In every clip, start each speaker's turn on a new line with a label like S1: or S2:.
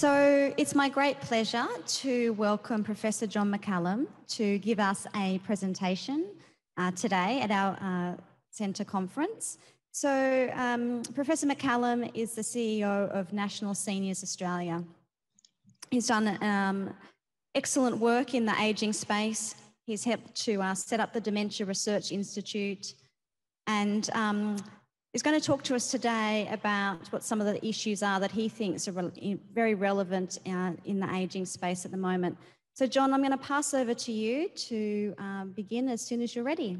S1: So it's my great pleasure to welcome Professor John McCallum to give us a presentation uh, today at our uh, centre conference. So um, Professor McCallum is the CEO of National Seniors Australia. He's done um, excellent work in the ageing space. He's helped to uh, set up the Dementia Research Institute and um, is going to talk to us today about what some of the issues are that he thinks are re very relevant uh, in the ageing space at the moment. So, John, I'm going to pass over to you to um, begin as soon as you're ready.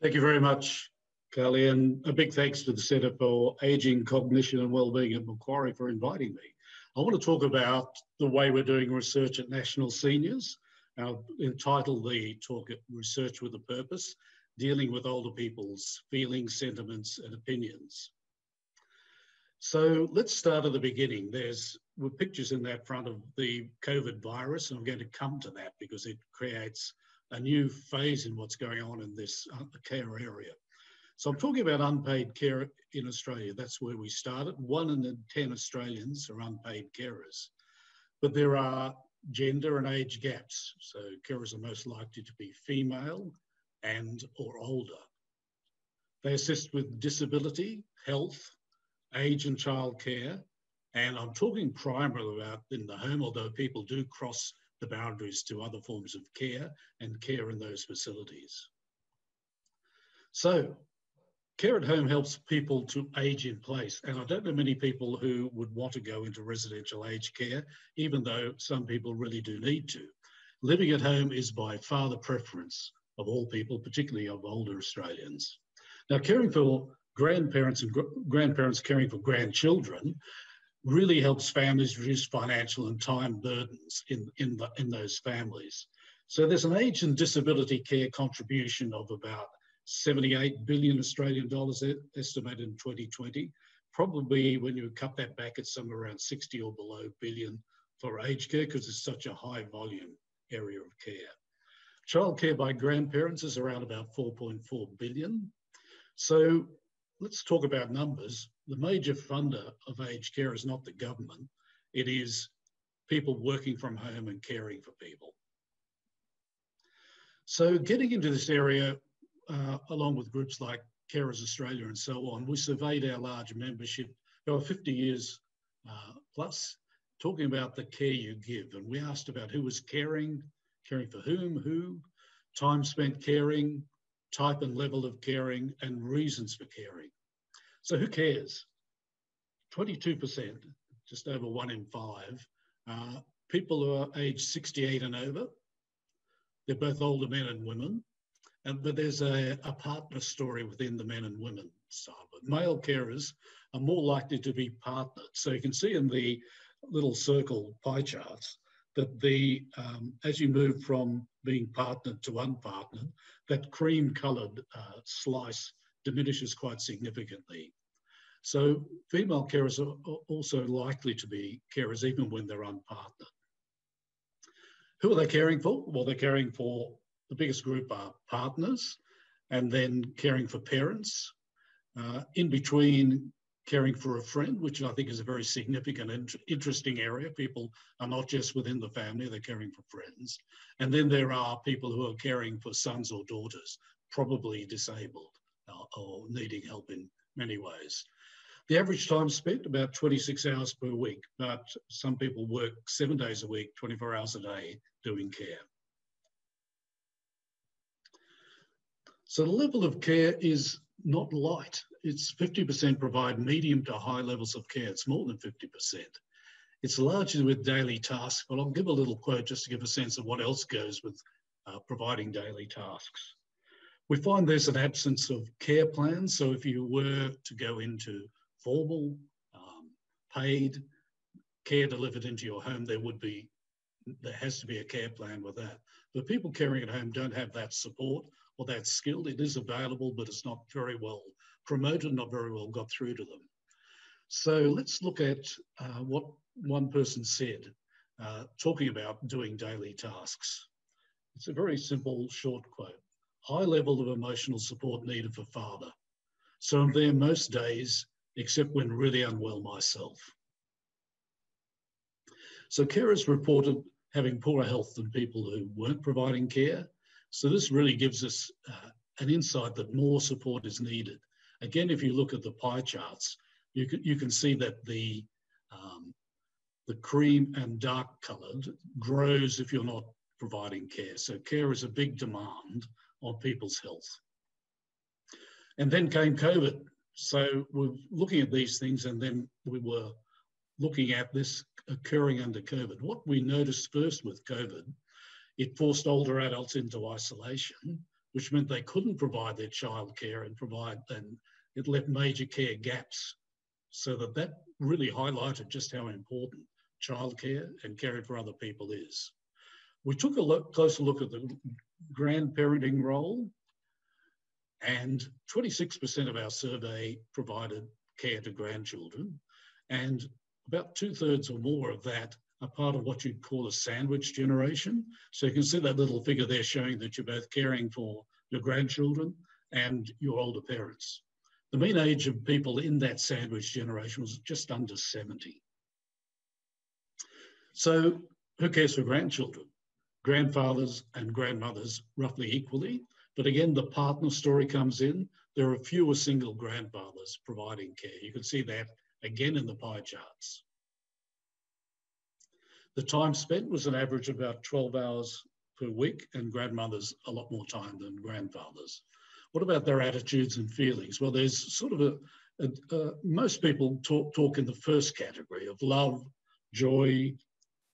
S2: Thank you very much, Carly, and a big thanks to the Centre for Ageing, Cognition and Wellbeing at Macquarie for inviting me. I want to talk about the way we're doing research at National Seniors. I'll entitle the talk Research with a Purpose, dealing with older people's feelings, sentiments, and opinions. So let's start at the beginning. There's pictures in that front of the COVID virus, and I'm going to come to that because it creates a new phase in what's going on in this uh, care area. So I'm talking about unpaid care in Australia. That's where we started. One in 10 Australians are unpaid carers. But there are gender and age gaps. So carers are most likely to be female and or older. They assist with disability, health, age and child care. And I'm talking primarily about in the home, although people do cross the boundaries to other forms of care and care in those facilities. So Care at home helps people to age in place. And I don't know many people who would want to go into residential aged care, even though some people really do need to. Living at home is by far the preference of all people, particularly of older Australians. Now, caring for grandparents and gr grandparents caring for grandchildren really helps families reduce financial and time burdens in, in, the, in those families. So there's an age and disability care contribution of about 78 billion Australian dollars estimated in 2020. Probably when you cut that back, it's somewhere around 60 or below billion for aged care because it's such a high volume area of care. Childcare by grandparents is around about 4.4 billion. So let's talk about numbers. The major funder of aged care is not the government, it is people working from home and caring for people. So getting into this area, uh, along with groups like Carers Australia and so on, we surveyed our large membership over 50 years uh, plus, talking about the care you give. And we asked about who was caring, caring for whom, who, time spent caring, type and level of caring, and reasons for caring. So who cares? 22%, just over one in five, uh, people who are aged 68 and over. They're both older men and women. And, but there's a, a partner story within the men and women side. But male carers are more likely to be partnered. So you can see in the little circle pie charts that the um, as you move from being partnered to unpartnered, that cream coloured uh, slice diminishes quite significantly. So female carers are also likely to be carers even when they're unpartnered. Who are they caring for? Well, they're caring for the biggest group are partners and then caring for parents. Uh, in between, caring for a friend, which I think is a very significant and interesting area. People are not just within the family, they're caring for friends. And then there are people who are caring for sons or daughters, probably disabled uh, or needing help in many ways. The average time spent about 26 hours per week, but some people work seven days a week, 24 hours a day doing care. So the level of care is not light. It's 50% provide medium to high levels of care. It's more than 50%. It's largely with daily tasks, but I'll give a little quote just to give a sense of what else goes with uh, providing daily tasks. We find there's an absence of care plans. So if you were to go into formal, um, paid care delivered into your home, there would be, there has to be a care plan with that. But people caring at home don't have that support or that skill. It is available, but it's not very well promoted, not very well got through to them. So let's look at uh, what one person said, uh, talking about doing daily tasks. It's a very simple, short quote. High level of emotional support needed for father. So I'm there most days, except when really unwell myself. So carers reported having poorer health than people who weren't providing care. So this really gives us uh, an insight that more support is needed. Again, if you look at the pie charts, you can, you can see that the, um, the cream and dark coloured grows if you're not providing care. So care is a big demand on people's health. And then came COVID. So we're looking at these things and then we were looking at this occurring under COVID. What we noticed first with COVID, it forced older adults into isolation, which meant they couldn't provide their childcare and provide, and it left major care gaps. So that that really highlighted just how important childcare and caring for other people is. We took a look, closer look at the grandparenting role, and 26% of our survey provided care to grandchildren, and about two thirds or more of that are part of what you'd call a sandwich generation. So you can see that little figure there showing that you're both caring for your grandchildren and your older parents. The mean age of people in that sandwich generation was just under 70. So who cares for grandchildren? Grandfathers and grandmothers roughly equally. But again, the partner story comes in. There are fewer single grandfathers providing care. You can see that again in the pie charts. The time spent was an average of about 12 hours per week, and grandmothers a lot more time than grandfathers. What about their attitudes and feelings? Well, there's sort of a, a, most people talk, talk in the first category of love, joy,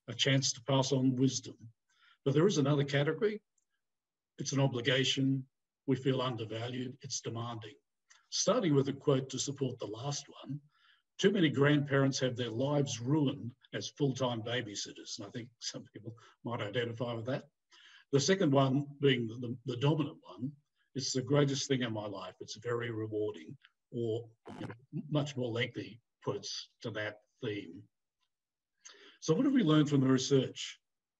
S2: a chance to pass on wisdom. But there is another category. It's an obligation. We feel undervalued. It's demanding. Starting with a quote to support the last one, too many grandparents have their lives ruined as full-time babysitters. And I think some people might identify with that. The second one being the, the, dominant one, it's the greatest thing in my life. It's very rewarding, or you know, much more lengthy puts to that theme. So what have we learned from the research?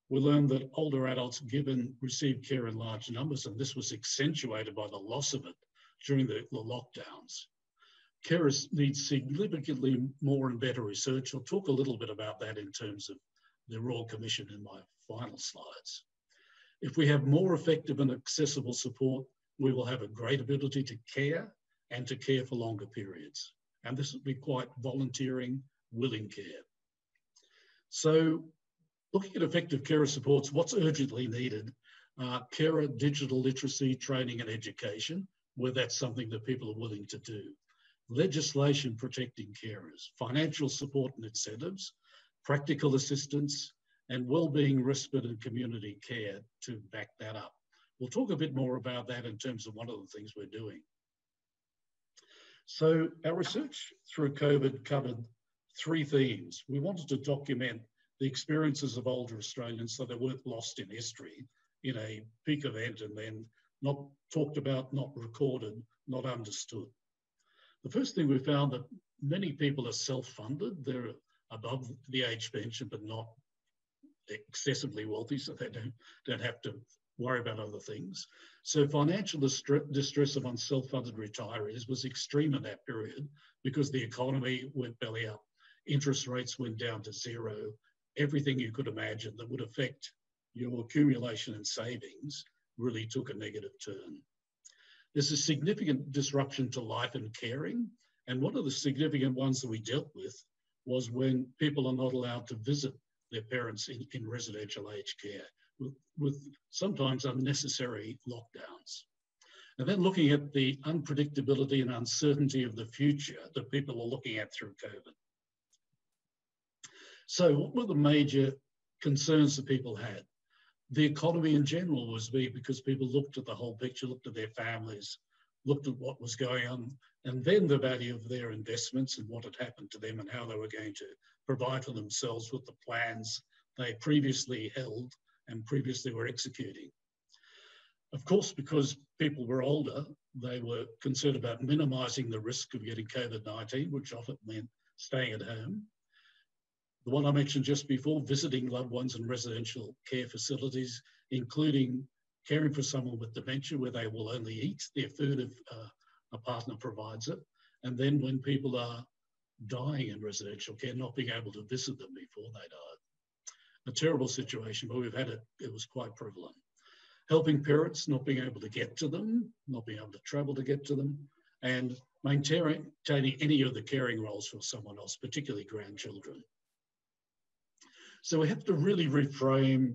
S2: We learned that older adults given received care in large numbers, and this was accentuated by the loss of it during the, the lockdowns carers needs significantly more and better research. I'll talk a little bit about that in terms of the Royal Commission in my final slides. If we have more effective and accessible support, we will have a great ability to care and to care for longer periods. And this will be quite volunteering, willing care. So looking at effective carer supports, what's urgently needed? Uh, carer digital literacy, training and education, where that's something that people are willing to do legislation protecting carers, financial support and incentives, practical assistance, and wellbeing respite and community care to back that up. We'll talk a bit more about that in terms of one of the things we're doing. So our research through COVID covered three themes. We wanted to document the experiences of older Australians so they weren't lost in history in a peak event and then not talked about, not recorded, not understood. The first thing we found that many people are self-funded. They're above the age pension, but not excessively wealthy, so they don't, don't have to worry about other things. So financial distress among self-funded retirees was extreme in that period because the economy went belly up, interest rates went down to zero, everything you could imagine that would affect your accumulation and savings really took a negative turn. There's a significant disruption to life and caring. And one of the significant ones that we dealt with was when people are not allowed to visit their parents in, in residential aged care with, with sometimes unnecessary lockdowns. And then looking at the unpredictability and uncertainty of the future that people are looking at through COVID. So what were the major concerns that people had? The economy in general was big because people looked at the whole picture, looked at their families, looked at what was going on, and then the value of their investments and what had happened to them and how they were going to provide for themselves with the plans they previously held and previously were executing. Of course, because people were older, they were concerned about minimising the risk of getting COVID 19, which often meant staying at home. The one I mentioned just before, visiting loved ones in residential care facilities, including caring for someone with dementia where they will only eat their food if uh, a partner provides it. And then when people are dying in residential care, not being able to visit them before they die. a terrible situation, but we've had it, it was quite prevalent. Helping parents not being able to get to them, not being able to travel to get to them, and maintaining any of the caring roles for someone else, particularly grandchildren. So we have to really reframe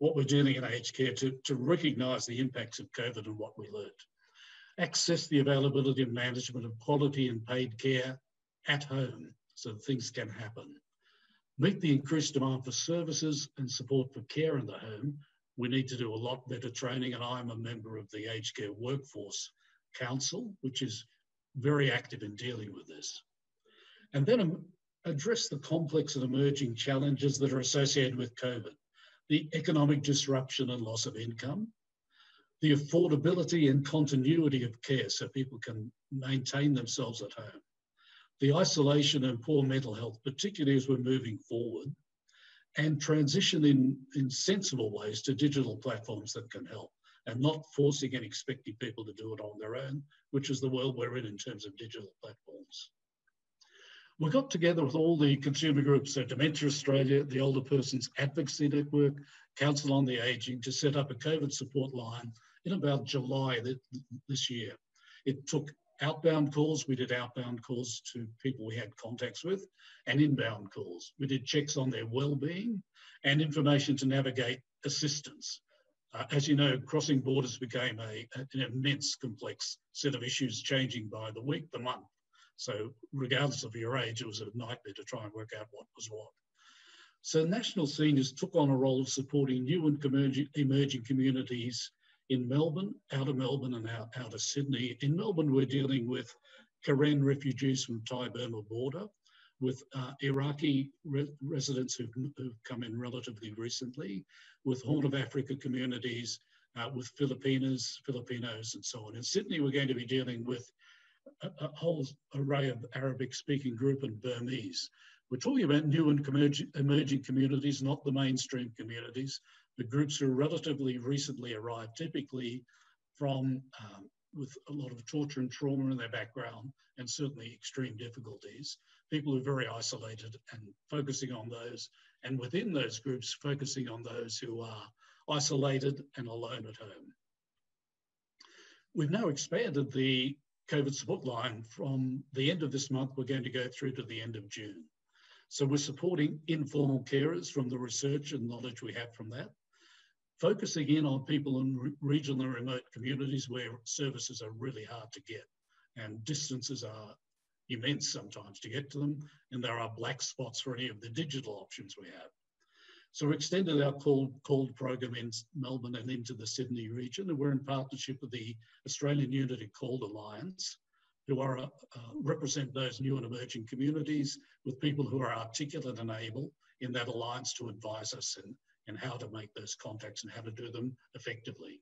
S2: what we're doing in aged care to, to recognise the impacts of COVID and what we learned. Access the availability and management of quality and paid care at home so things can happen. Meet the increased demand for services and support for care in the home. We need to do a lot better training, and I'm a member of the Aged Care Workforce Council, which is very active in dealing with this. And then um, address the complex and emerging challenges that are associated with COVID the economic disruption and loss of income, the affordability and continuity of care so people can maintain themselves at home, the isolation and poor mental health, particularly as we're moving forward, and transition in, in sensible ways to digital platforms that can help and not forcing and expecting people to do it on their own, which is the world we're in in terms of digital platforms. We got together with all the consumer groups, so Dementia Australia, the Older Persons Advocacy Network, Council on the Aging, to set up a COVID support line in about July this year. It took outbound calls, we did outbound calls to people we had contacts with, and inbound calls. We did checks on their well-being and information to navigate assistance. Uh, as you know, crossing borders became a, an immense complex set of issues changing by the week, the month. So regardless of your age, it was a nightmare to try and work out what was what. So National Seniors took on a role of supporting new and emerging communities in Melbourne, out of Melbourne and out, out of Sydney. In Melbourne, we're dealing with Karen refugees from Thai-Burma border, with uh, Iraqi re residents who've, who've, come in relatively recently, with Horn of Africa communities, uh, with Filipinas, Filipinos, and so on. In Sydney, we're going to be dealing with a, a whole array of Arabic-speaking group and Burmese. We're talking about new and emerging, emerging communities, not the mainstream communities, the groups who relatively recently arrived, typically from um, with a lot of torture and trauma in their background, and certainly extreme difficulties. People who are very isolated and focusing on those, and within those groups, focusing on those who are isolated and alone at home. We've now expanded the COVID support line from the end of this month, we're going to go through to the end of June. So we're supporting informal carers from the research and knowledge we have from that focusing in on people in re regional and remote communities where services are really hard to get and distances are immense sometimes to get to them, and there are black spots for any of the digital options we have. So we extended our CALD, CALD program in Melbourne and into the Sydney region, and we're in partnership with the Australian Unity CALD Alliance, who are uh, represent those new and emerging communities with people who are articulate and able in that alliance to advise us in and how to make those contacts and how to do them effectively.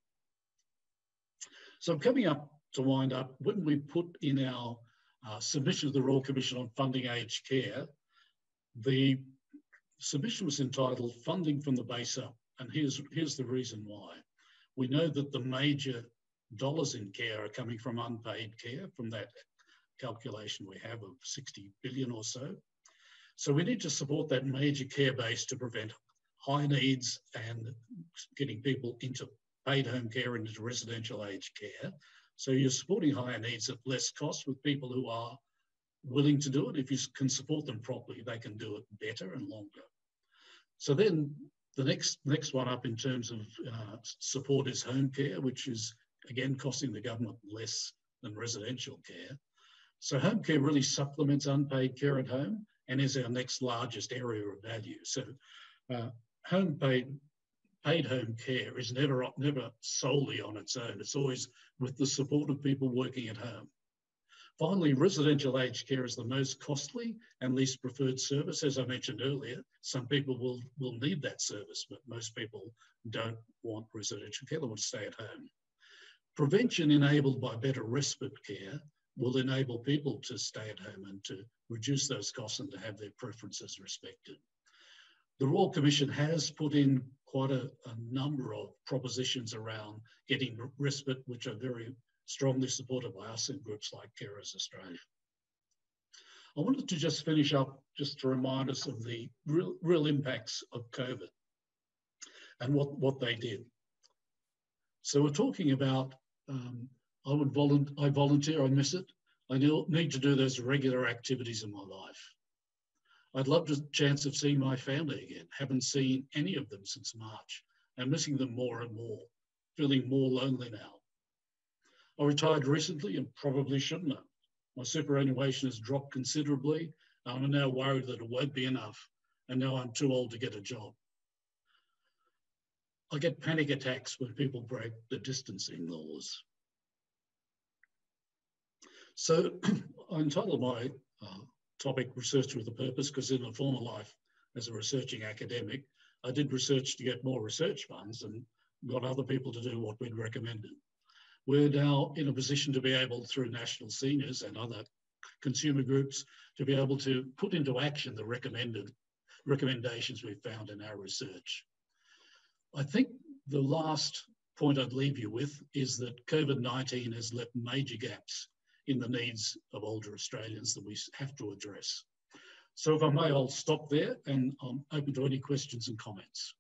S2: So coming up to wind up. When we put in our uh, submission to the Royal Commission on Funding Aged Care, the submission was entitled Funding from the Base Up. And here's, here's the reason why. We know that the major dollars in care are coming from unpaid care, from that calculation we have of 60 billion or so. So we need to support that major care base to prevent high needs and getting people into paid home care and into residential aged care. So you're supporting higher needs at less cost with people who are willing to do it. If you can support them properly, they can do it better and longer. So then the next next one up in terms of uh, support is home care, which is again costing the government less than residential care. So home care really supplements unpaid care at home and is our next largest area of value. So uh, home paid paid home care is never never solely on its own. It's always with the support of people working at home. Finally, residential aged care is the most costly and least preferred service. As I mentioned earlier, some people will, will need that service, but most people don't want residential care, they want to stay at home. Prevention enabled by better respite care will enable people to stay at home and to reduce those costs and to have their preferences respected. The Royal Commission has put in quite a, a number of propositions around getting respite, which are very strongly supported by us in groups like Carers Australia. I wanted to just finish up just to remind us of the real, real impacts of COVID. and what, what they did. So we're talking about, um, I would volunteer, I volunteer, I miss it. I need to do those regular activities in my life. I'd love the chance of seeing my family again. Haven't seen any of them since March. I'm missing them more and more, feeling more lonely now. I retired recently and probably shouldn't have. My superannuation has dropped considerably. And I'm now worried that it won't be enough. And now I'm too old to get a job. I get panic attacks when people break the distancing laws. So I entitled my uh, topic Research with a Purpose because in a former life as a researching academic, I did research to get more research funds and got other people to do what we'd recommended. We're now in a position to be able, through national seniors and other consumer groups, to be able to put into action the recommended recommendations we've found in our research. I think the last point I'd leave you with is that COVID-19 has left major gaps in the needs of older Australians that we have to address. So if I may, I'll stop there and I'm open to any questions and comments.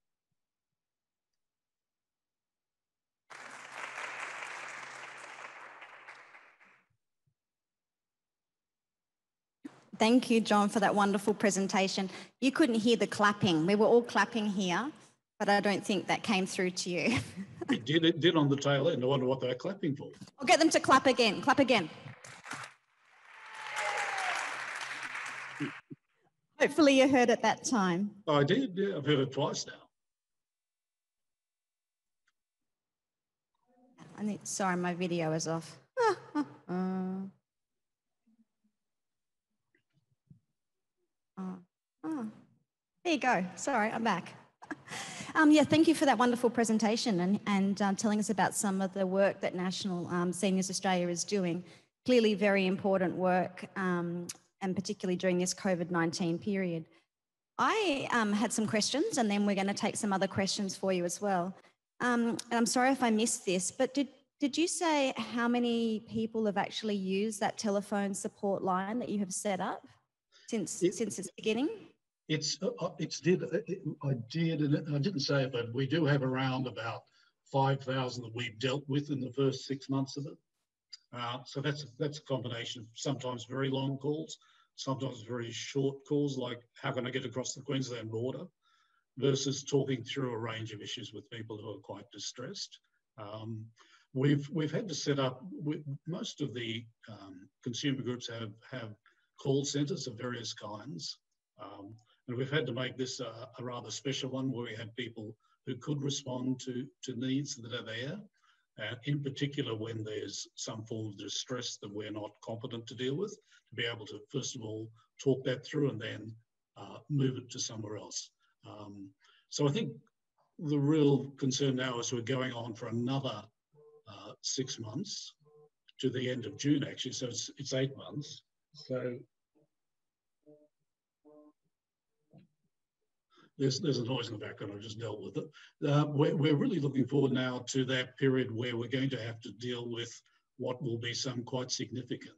S1: Thank you, John, for that wonderful presentation. You couldn't hear the clapping. We were all clapping here, but I don't think that came through to you.
S2: it did, it did on the tail end. I wonder what they're clapping for.
S1: I'll get them to clap again. Clap again. Hopefully you heard it that time.
S2: I did, yeah. I've heard it twice now.
S1: I need, sorry, my video is off. Oh, oh, there you go. Sorry, I'm back. Um, yeah, thank you for that wonderful presentation and, and uh, telling us about some of the work that National um, Seniors Australia is doing. Clearly, very important work, um, and particularly during this COVID 19 period. I um, had some questions, and then we're going to take some other questions for you as well. Um, and I'm sorry if I missed this, but did, did you say how many people have actually used that telephone support line that you have set up? Since it, since its beginning?
S2: It's uh, uh it's did uh, it, I did and I didn't say it, but we do have around about five thousand that we've dealt with in the first six months of it. Uh, so that's that's a combination of sometimes very long calls, sometimes very short calls, like how can I get across the Queensland border, versus talking through a range of issues with people who are quite distressed. Um, we've we've had to set up. We, most of the um, consumer groups have have call centres of various kinds. Um, and we've had to make this a, a, rather special one where we had people who could respond to, to needs that are there, uh, in particular when there's some form of distress that we're not competent to deal with, to be able to, first of all, talk that through and then uh, move it to somewhere else. Um, so I think the real concern now is we're going on for another uh, six months to the end of June, actually. So it's, it's eight months. So there's, there's a noise in the background, I've just dealt with it. Uh, we're, we're really looking forward now to that period where we're going to have to deal with what will be some quite significant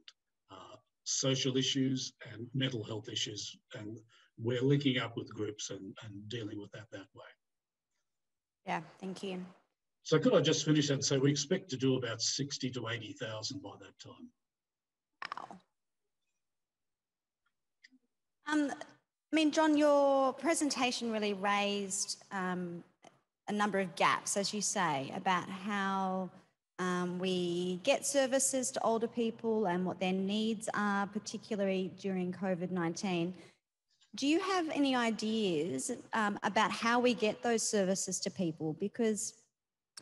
S2: uh, social issues and mental health issues. And we're linking up with groups and, and dealing with that that way.
S1: Yeah, thank you.
S2: So could I just finish that and say we expect to do about 60 to 80,000 by that time.
S1: Um, I mean, John, your presentation really raised um, a number of gaps, as you say, about how um, we get services to older people and what their needs are, particularly during COVID 19. Do you have any ideas um, about how we get those services to people? Because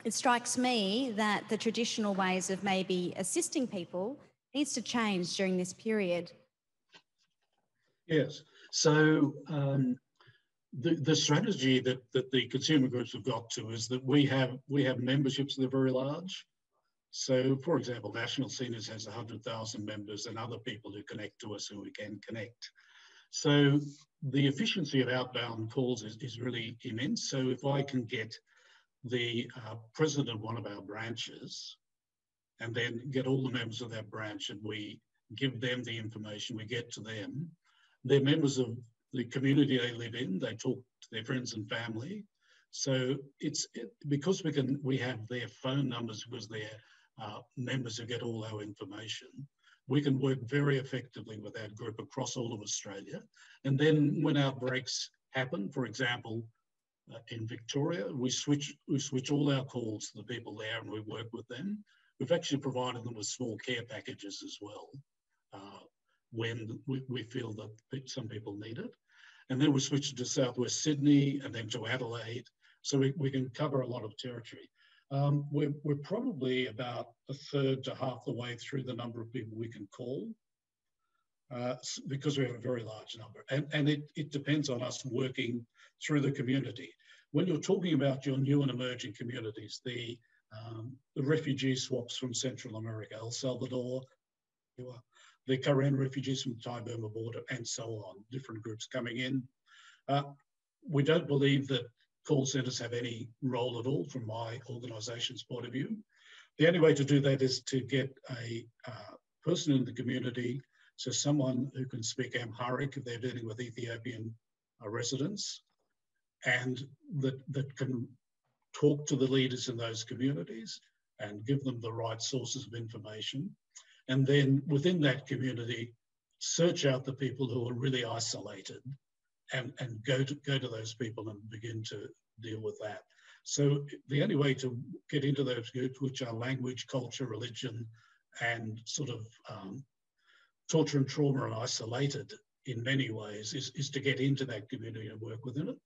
S1: it strikes me that the traditional ways of maybe assisting people needs to change during this period.
S2: Yes. So um, the, the strategy that, that the consumer groups have got to is that we have we have memberships that are very large. So, for example, National Seniors has 100,000 members and other people who connect to us who we can connect. So the efficiency of outbound calls is, is really immense. So if I can get the uh, president of one of our branches and then get all the members of that branch and we give them the information, we get to them, they're members of the community they live in. They talk to their friends and family. So it's it, because we can we have their phone numbers because they're uh, members who get all our information. We can work very effectively with that group across all of Australia. And then when outbreaks happen, for example, uh, in Victoria, we switch we switch all our calls to the people there and we work with them. We've actually provided them with small care packages as well when we, we feel that some people need it. And then we switch to Southwest Sydney and then to Adelaide. So we, we can cover a lot of territory. Um, we're, we're probably about a third to half the way through the number of people we can call uh, because we have a very large number. And, and it, it depends on us working through the community. When you're talking about your new and emerging communities, the, um, the refugee swaps from Central America, El Salvador, the Karen refugees from the Thai-Burma border, and so on, different groups coming in. Uh, we don't believe that call centres have any role at all from my organisation's point of view. The only way to do that is to get a uh, person in the community, so someone who can speak Amharic if they're dealing with Ethiopian uh, residents, and that, that can talk to the leaders in those communities and give them the right sources of information. And then within that community, search out the people who are really isolated and, and go to go to those people and begin to deal with that. So the only way to get into those groups, which are language, culture, religion, and sort of um, torture and trauma and isolated in many ways, is, is to get into that community and work within it.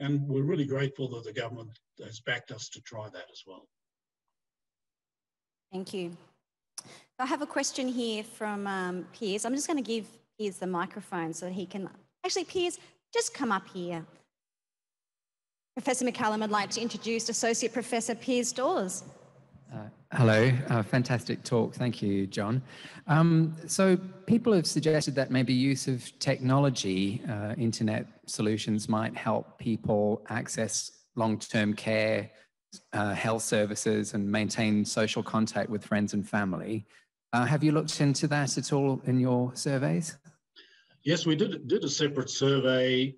S2: And we're really grateful that the government has backed us to try that as well.
S1: Thank you. I have a question here from um, Piers. I'm just going to give Piers the microphone so he can. Actually, Piers, just come up here. Professor McCallum, I'd like to introduce Associate Professor Piers Dawes.
S3: Uh, hello, uh, fantastic talk. Thank you, John. Um, so, people have suggested that maybe use of technology, uh, internet solutions, might help people access long term care, uh, health services, and maintain social contact with friends and family. Uh, have you looked into that at all in your surveys?
S2: Yes, we did, did a separate survey,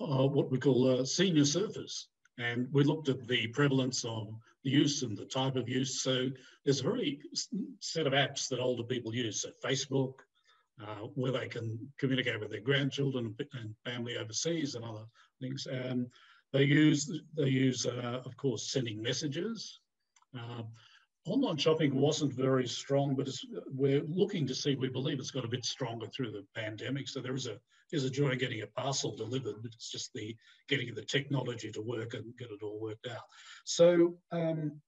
S2: uh, what we call senior surfers, and we looked at the prevalence of the use and the type of use. So there's a very set of apps that older people use. So Facebook, uh, where they can communicate with their grandchildren and family overseas and other things. Um, they use, they use uh, of course, sending messages. Online shopping wasn't very strong, but we're looking to see, we believe it's got a bit stronger through the pandemic. So there is a, is a joy in getting a parcel delivered, but it's just the getting the technology to work and get it all worked out. So, um,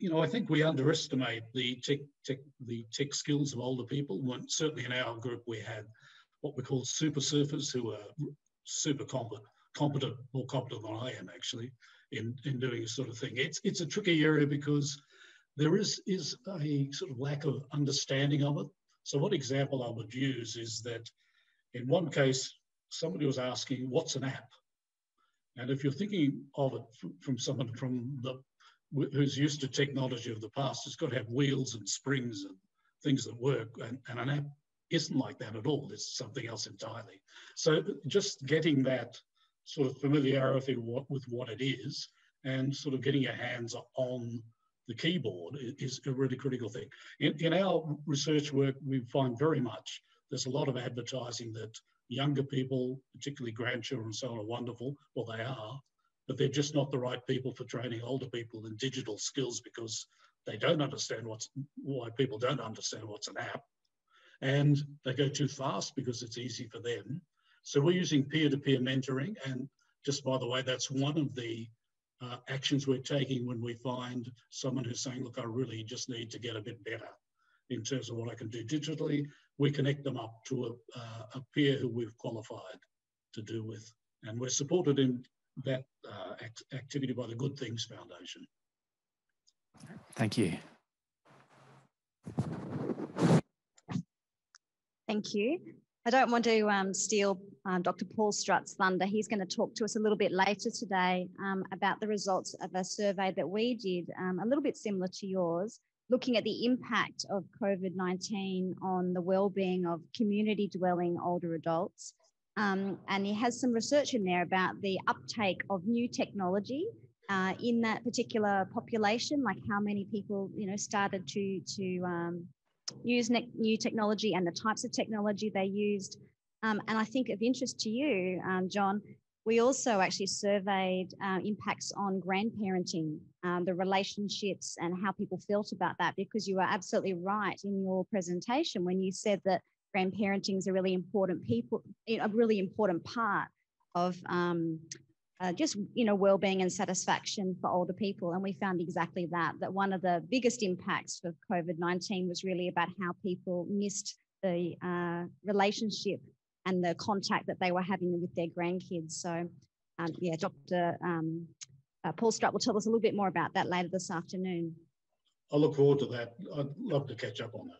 S2: you know, I think we underestimate the tech, tech, the tech skills of older people. When, certainly in our group, we had what we call super surfers who are super competent, competent, more competent than I am actually in, in doing this sort of thing. It's, it's a tricky area because there is, is a sort of lack of understanding of it. So what example I would use is that in one case, somebody was asking, what's an app? And if you're thinking of it from someone from the who's used to technology of the past, it's got to have wheels and springs and things that work. And, and an app isn't like that at all. It's something else entirely. So just getting that sort of familiarity with what it is and sort of getting your hands on the keyboard is a really critical thing. In, in our research work, we find very much there's a lot of advertising that younger people, particularly grandchildren and so on, are wonderful. Well, they are, but they're just not the right people for training older people in digital skills because they don't understand what's why people don't understand what's an app, and they go too fast because it's easy for them. So we're using peer-to-peer mentoring, and just by the way, that's one of the uh, actions we're taking when we find someone who's saying, look, I really just need to get a bit better in terms of what I can do digitally. We connect them up to a, uh, a peer who we've qualified to do with. And we're supported in that uh, act activity by the Good Things Foundation.
S3: Thank you.
S1: Thank you. I don't want to um, steal um, Dr. Paul Strutt's thunder. He's going to talk to us a little bit later today um, about the results of a survey that we did, um, a little bit similar to yours, looking at the impact of COVID 19 on the well-being of community dwelling older adults. Um, and he has some research in there about the uptake of new technology uh, in that particular population, like how many people, you know, started to, to um, use new technology and the types of technology they used. Um, and I think of interest to you, um, John, we also actually surveyed uh, impacts on grandparenting, um, the relationships and how people felt about that, because you are absolutely right in your presentation when you said that grandparenting is a really important people, a really important part of um, uh, just you know well-being and satisfaction for older people. And we found exactly that that one of the biggest impacts of covid-19 was really about how people missed the uh, relationship and the contact that they were having with their grandkids. So um, yeah dr um, uh, paul strutt will tell us a little bit more about that later this afternoon.
S2: I look forward to that. I'd love to catch up on that.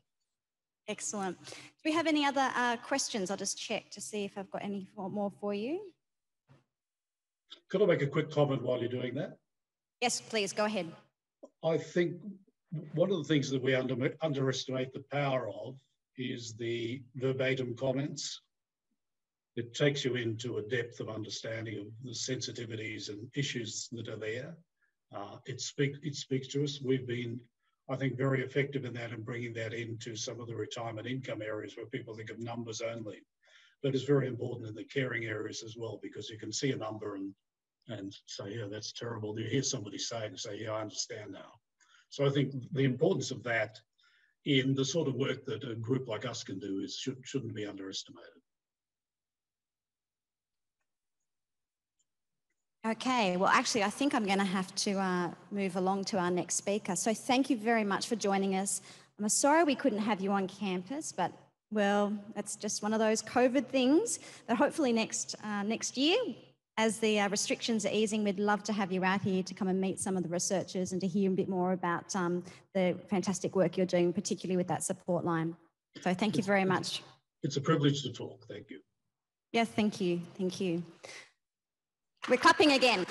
S1: Excellent. Do we have any other uh, questions? I'll just check to see if i've got any more for you.
S2: Could I make a quick comment while you're doing that?
S1: Yes, please, go ahead.
S2: I think one of the things that we under, underestimate the power of is the verbatim comments. It takes you into a depth of understanding of the sensitivities and issues that are there. Uh, it, speak, it speaks to us. We've been, I think, very effective in that and bringing that into some of the retirement income areas where people think of numbers only. But it's very important in the caring areas as well because you can see a number and and say, yeah, that's terrible. You hear somebody say it and say, yeah, I understand now. So I think the importance of that in the sort of work that a group like us can do is should, shouldn't be underestimated.
S1: Okay, well, actually, I think I'm going to have to uh, move along to our next speaker. So, thank you very much for joining us. I'm sorry we couldn't have you on campus, but well, that's just one of those COVID things. But hopefully, next uh, next year as the uh, restrictions are easing, we'd love to have you out here to come and meet some of the researchers and to hear a bit more about um, the fantastic work you're doing, particularly with that support line. So thank you very much.
S2: It's a privilege to talk. Thank you.
S1: Yes, thank you. Thank you. We're clapping again.